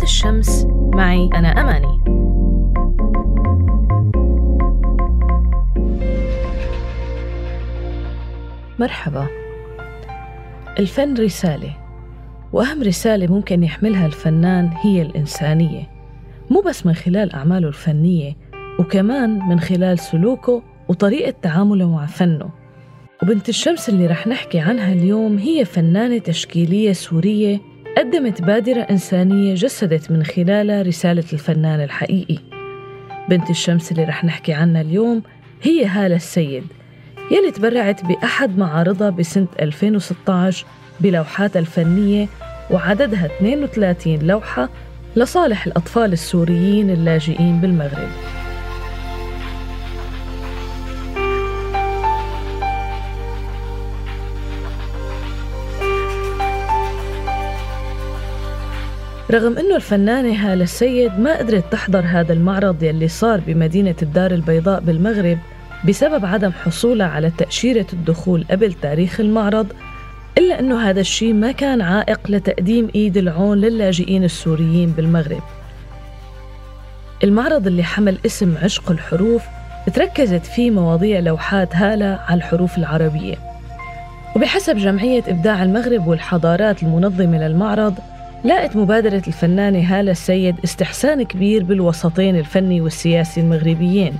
بنات الشمس معي. أنا أماني. مرحبا. الفن رسالة. وأهم رسالة ممكن يحملها الفنان هي الإنسانية. مو بس من خلال أعماله الفنية وكمان من خلال سلوكه وطريقة تعامله مع فنه. وبنت الشمس اللي رح نحكي عنها اليوم هي فنانة تشكيلية سورية قدمت بادرة إنسانية جسدت من خلالها رسالة الفنان الحقيقي. بنت الشمس اللي رح نحكي عنها اليوم هي هالة السيد يلي تبرعت بأحد معارضها بسنة 2016 بلوحاتها الفنية وعددها 32 لوحة لصالح الأطفال السوريين اللاجئين بالمغرب. رغم أنه الفنانة هالة السيد ما قدرت تحضر هذا المعرض يلي صار بمدينة الدار البيضاء بالمغرب بسبب عدم حصولها على تأشيرة الدخول قبل تاريخ المعرض إلا أنه هذا الشيء ما كان عائق لتقديم إيد العون للاجئين السوريين بالمغرب. المعرض اللي حمل اسم عشق الحروف تركزت فيه مواضيع لوحات هالة على الحروف العربية. وبحسب جمعية إبداع المغرب والحضارات المنظمة للمعرض لاقت مبادرة الفنانة هالة السيد استحسان كبير بالوسطين الفني والسياسي المغربيين.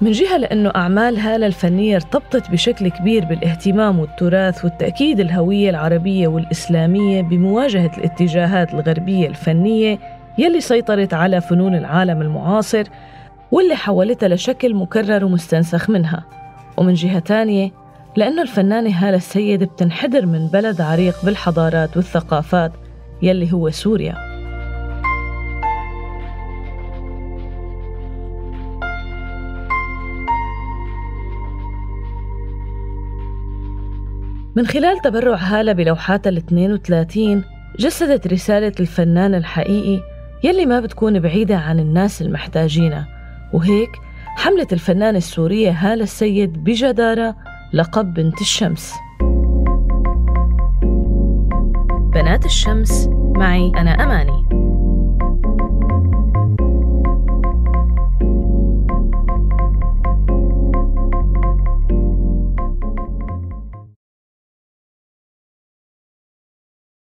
من جهة لأنه أعمال هالة الفنية ارتبطت بشكل كبير بالاهتمام والتراث والتأكيد الهوية العربية والإسلامية بمواجهة الاتجاهات الغربية الفنية يلي سيطرت على فنون العالم المعاصر واللي حولتها لشكل مكرر ومستنسخ منها. ومن جهة تانية لأنه الفنانة هالة السيد بتنحدر من بلد عريق بالحضارات والثقافات يلي هو سوريا. من خلال تبرع هالة بلوحاتها ال 32 جسدت رسالة الفنان الحقيقي يلي ما بتكون بعيدة عن الناس المحتاجينها وهيك حملت الفنانة السورية هالة السيد بجدارة لقب بنت الشمس. بنات الشمس. معي أنا أماني.